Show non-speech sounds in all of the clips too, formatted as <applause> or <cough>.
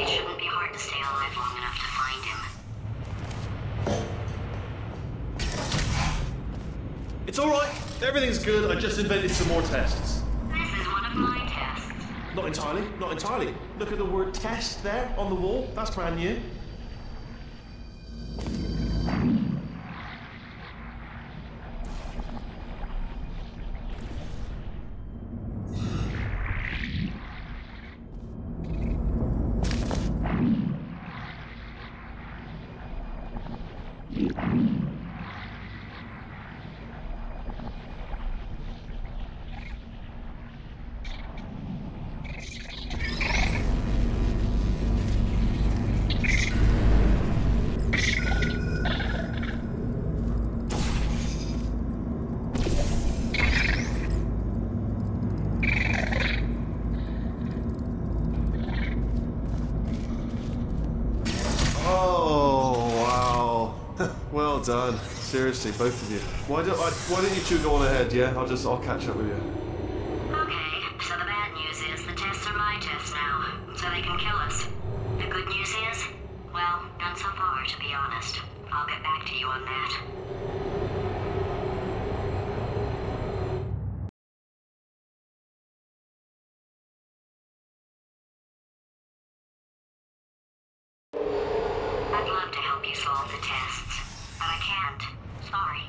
It shouldn't be hard to stay alive long enough to find him. It's alright. Everything's good. I just invented some more tests. This is one of my tests. Not entirely. Not entirely. Look at the word test there on the wall. That's brand new. Done. Seriously, both of you. Why don't I, Why don't you two go on ahead? Yeah, I'll just I'll catch up with you. Okay, so the bad news is the tests are my tests now, so they can kill us. The good news is, well, none so far, to be honest. I'll get back to you on that. I'd love to help you solve the tests, but I can't. Sorry.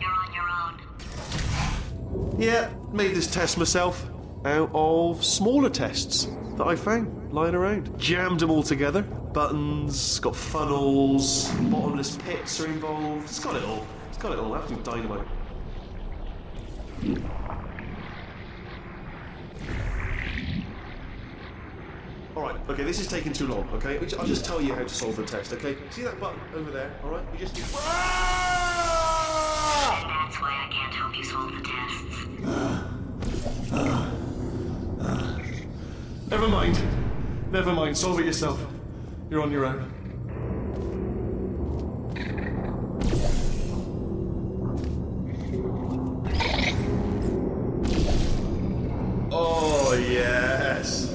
You're on your own. Yeah, made this test myself out of smaller tests that I found lying around. Jammed them all together. Buttons, got funnels, bottomless pits are involved. It's got it all. It's got it all. Absolute dynamite. Alright, okay, this is taking too long, okay? I'll just tell you how to solve the test, okay? See that button over there, alright? You just do. That's why I can't help you solve the tests. Never mind. Never mind. Solve it yourself. You're on your own. Oh, yes.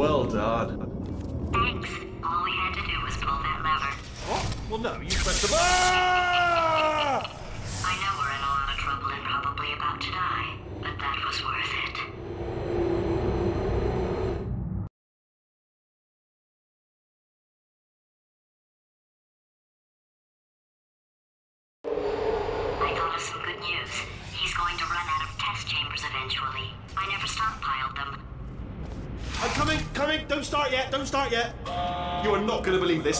Well done. Thanks. All we had to do was pull that lever. What? Well, no, you pressed the. Ah!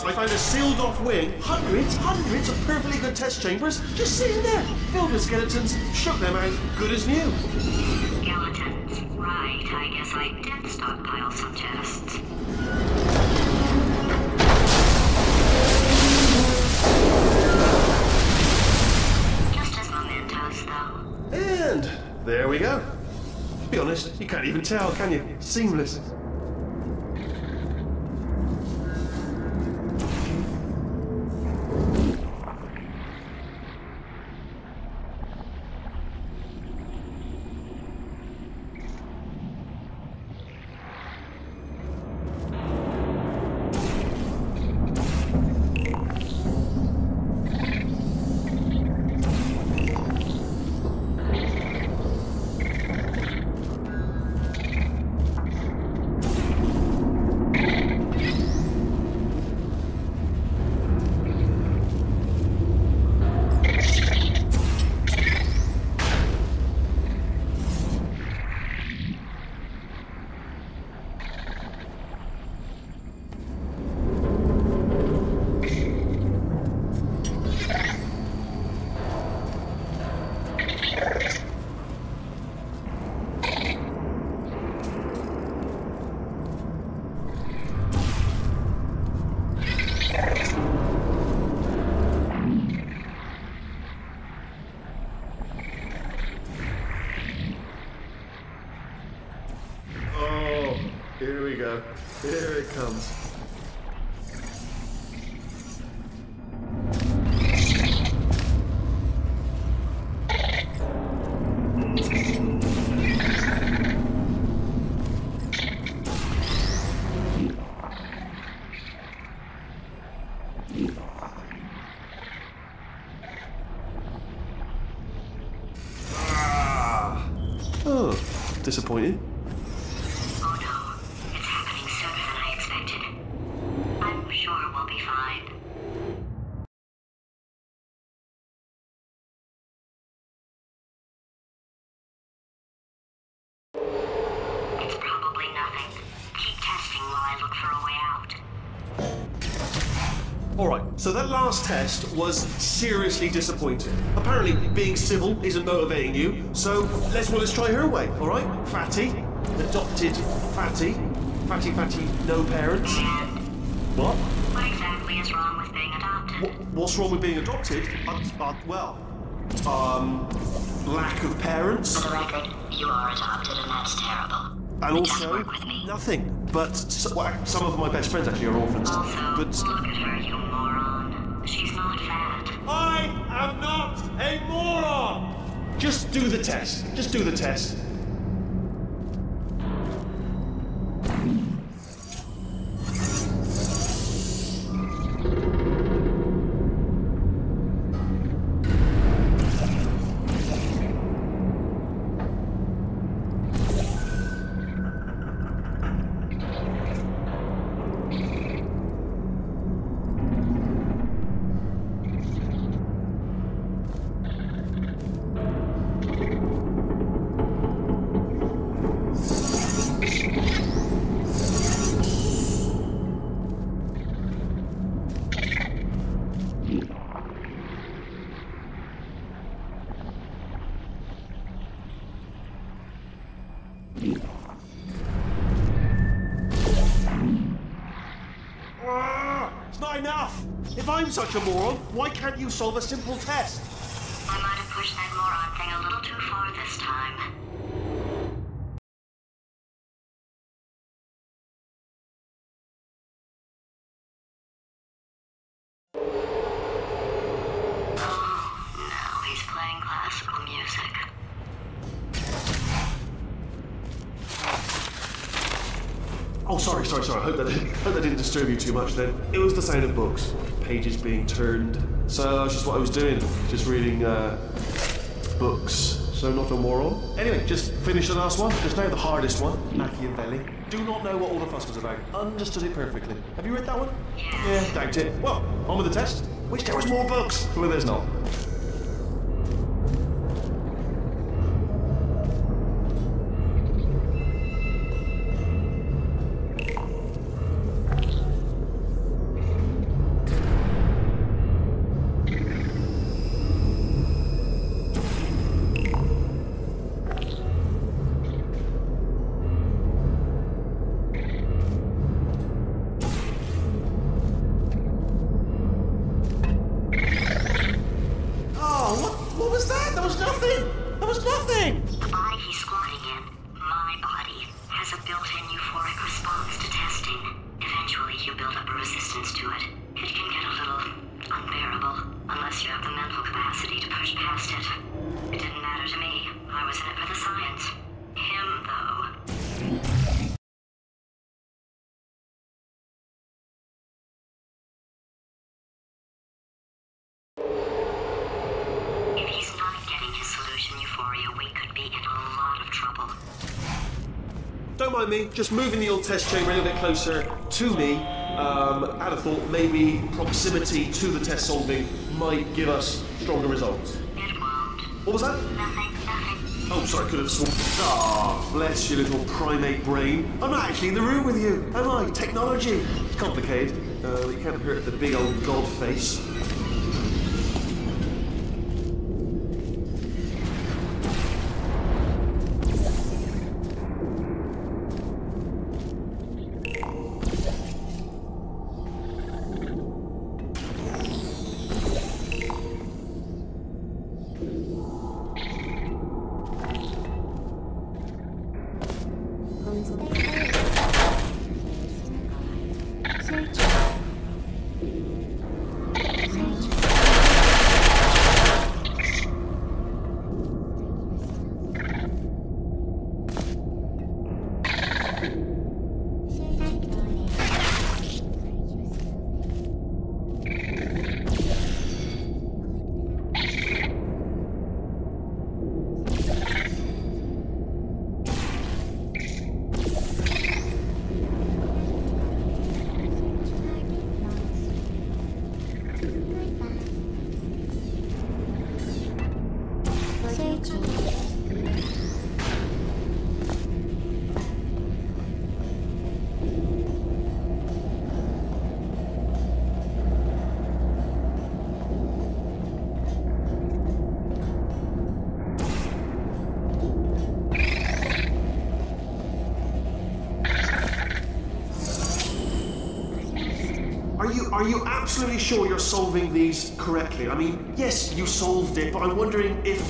This. I found a sealed off wing. Hundreds, hundreds of perfectly good test chambers just sitting there, filled with skeletons. Shook them out, good as new. Skeletons. Right, I guess I did stockpile some tests. Just as mementos, though. And there we go. Be honest, you can't even tell, can you? Seamless. Here we go. Here it comes. Alright, so that last test was seriously disappointing. Apparently, being civil isn't motivating you, so let's well let's try her way, alright? Fatty, adopted Fatty, Fatty Fatty, no parents. What? what exactly is wrong with being adopted? What what's wrong with being adopted? Uh, uh, well, um, lack of parents, For the record, you are adopted and that's terrible. And Just also work with me. nothing. But s well, some of my best friends actually are orphans. Also, But look at her, you moron. She's not fat. I am not a moron! Just do the test. Just do the test. If I'm such a moron, why can't you solve a simple test? I might have pushed that moron thing a little too far this time. Disturb you too much then. It was the sound of books, pages being turned. So that's just what I was doing, just reading uh, books. So not a moron. Anyway, just finished the last one, just now the hardest one, Machiavelli. Do not know what all the fuss was about. Understood it perfectly. Have you read that one? Yeah, doubt it. Well, on with the test. Wish there was more books. Well, there's not. A resistance to it. It can get a little unbearable, unless you have the mental capacity to push past it. It didn't matter to me. I was in it for the science. Him, though. If he's not getting his solution euphoria, we could be in a lot of trouble. Don't mind me, just moving the old test chamber a little bit closer to me. Um, I thought maybe proximity to the test solving might give us stronger results. What was that? Nothing, nothing. Oh, sorry, I could have sworn. Ah, bless your little primate brain. I'm not actually in the room with you, am I? Technology. It's complicated. Uh, you can't hurt the big old god face. Are you absolutely sure you're solving these correctly? I mean, yes, you solved it, but I'm wondering if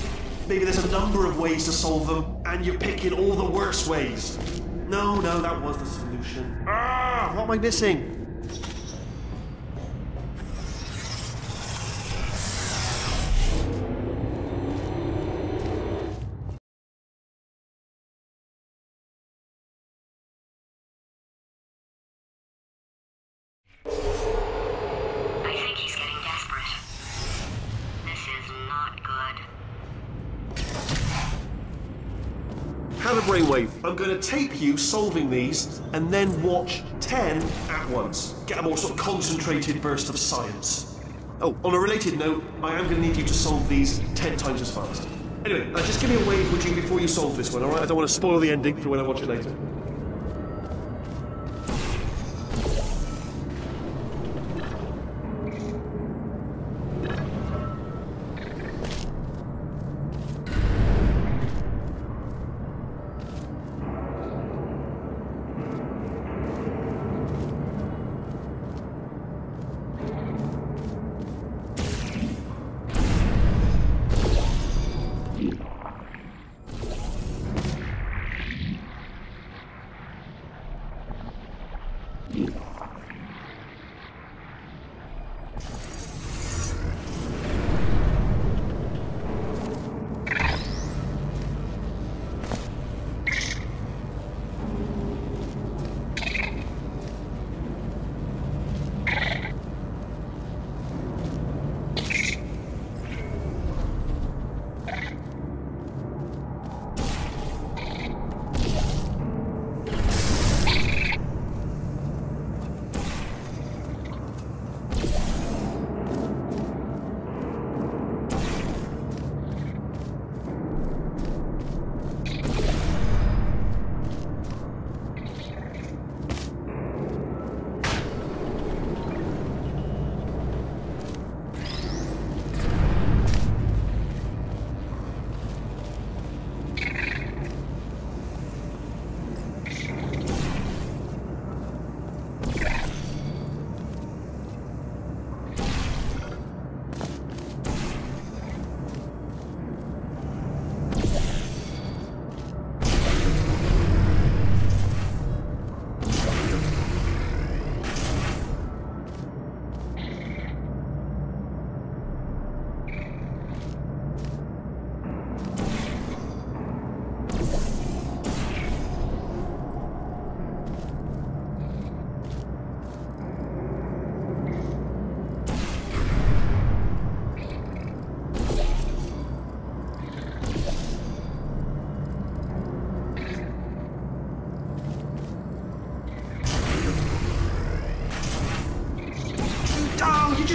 maybe there's a number of ways to solve them, and you're picking all the worst ways. No, no, that was the solution. Ah, what am I missing? Going to tape you solving these, and then watch 10 at once. Get a more sort of concentrated burst of science. Oh, on a related note, I am going to need you to solve these 10 times as fast. Anyway, uh, just give me a wave, would you, before you solve this one, alright? I don't want to spoil the ending for when I watch it later.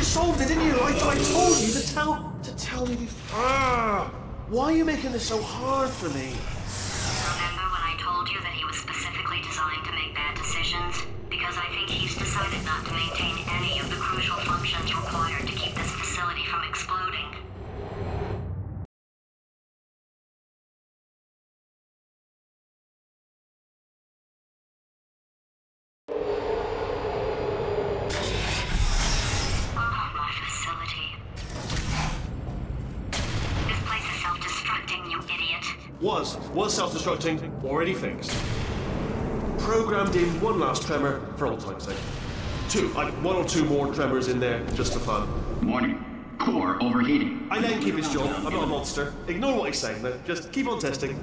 Solved it, didn't you? I, I told you to tell to tell me before. Ah, why are you making this so hard for me? Self-destructing, already fixed. Programmed in one last tremor for old time's sake. Two, like one or two more tremors in there just for fun. Warning. Core overheating. I him keep his job. I'm not a monster. Ignore what he's saying. Now. Just keep on testing.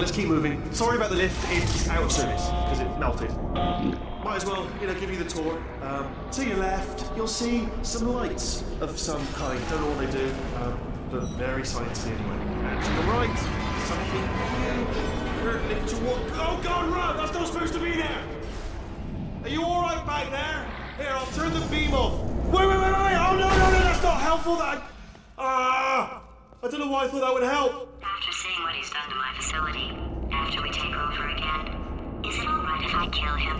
Let's keep moving. Sorry about the lift. It's out of service because it melted. Might as well, you know, give you the tour. Um, to your left, you'll see some lights of some kind. Don't know what they do, um, but very sciencey anyway. And to the right, something hurtling toward. Oh God, run! That's not supposed to be there. Are you all right back there? Here, I'll turn the beam off. Wait, wait, wait, wait! Oh no, no, no! That's not helpful. That. Ah! I don't know why I thought that would help. What he's done to my facility, after we take over again, is it alright if I kill him?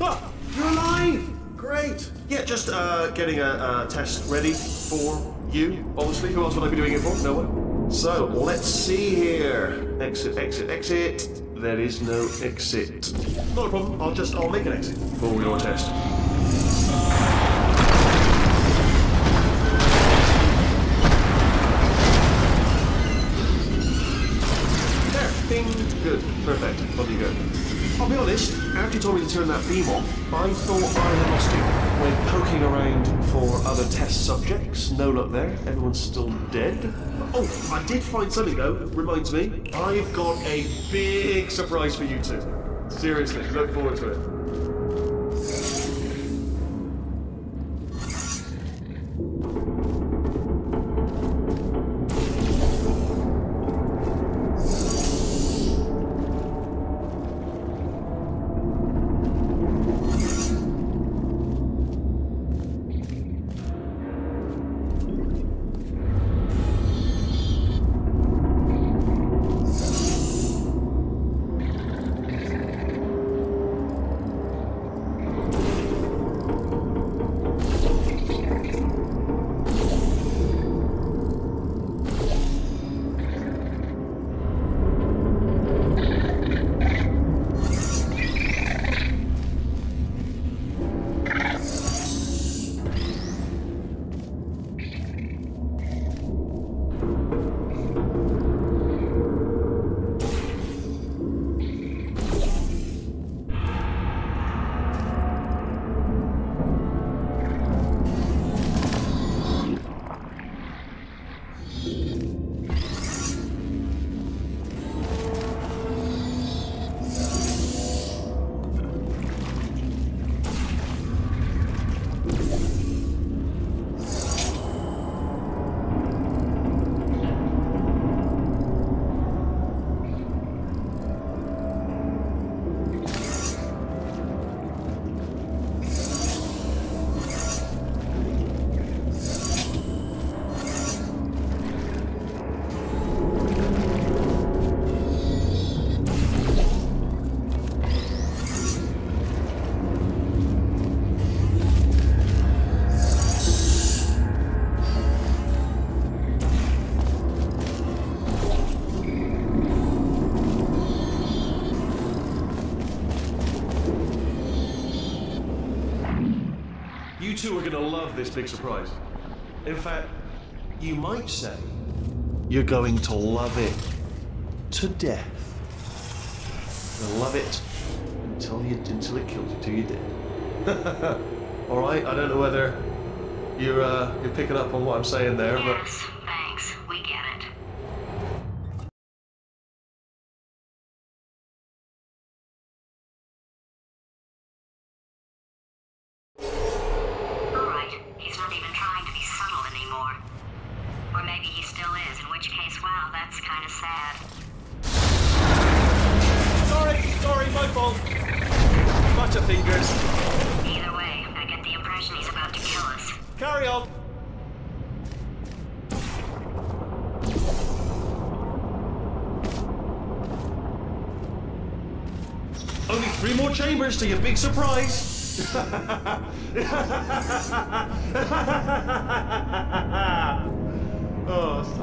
Ah, you're alive! Great. Yeah, just uh, getting a, a test ready for you. Obviously, who else would I be doing it for? No one. So let's see here. Exit, exit, exit. There is no exit. Not a problem. I'll just I'll make an exit for your test. There. Bing. Good. Perfect. Off you go. I'll be honest, after you told me to turn that beam off, I thought I had lost you. Went poking around for other test subjects. No luck there. Everyone's still dead. Oh, I did find something though. Reminds me, I've got a big surprise for you two. Seriously, look forward to it. Two are going to love this big surprise. In fact, you might say you're going to love it to death. You'll love it until you until it kills you, till you're dead. <laughs> All right. I don't know whether you're uh, you're picking up on what I'm saying there, but Yes, thanks. Wow, that's kind of sad. sorry, sorry, my fault. Bunch of fingers. Either way, I get the impression he's about to kill us. Carry on. Only three more chambers to your big surprise. <laughs> <laughs> oh, that's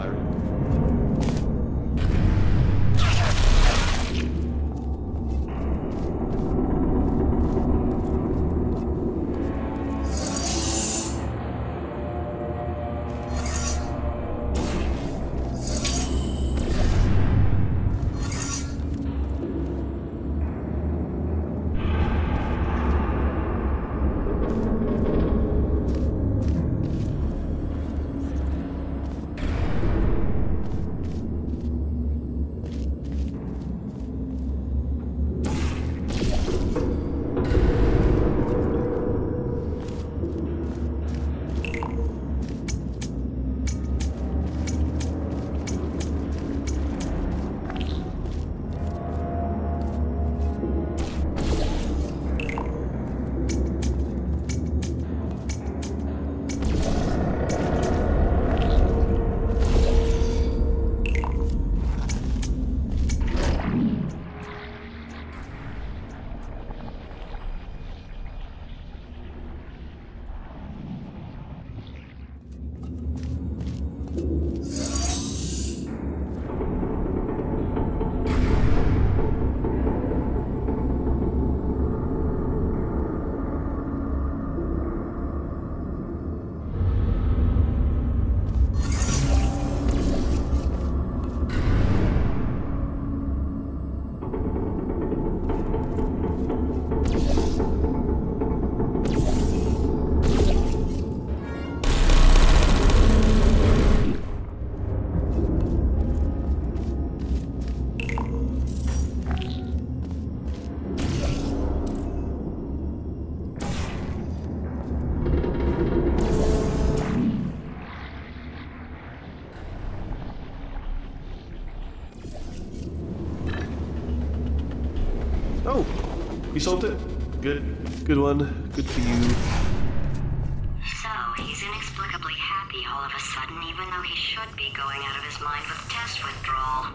solved it? Good. Good one. Good for you. So, he's inexplicably happy all of a sudden, even though he should be going out of his mind with test withdrawal.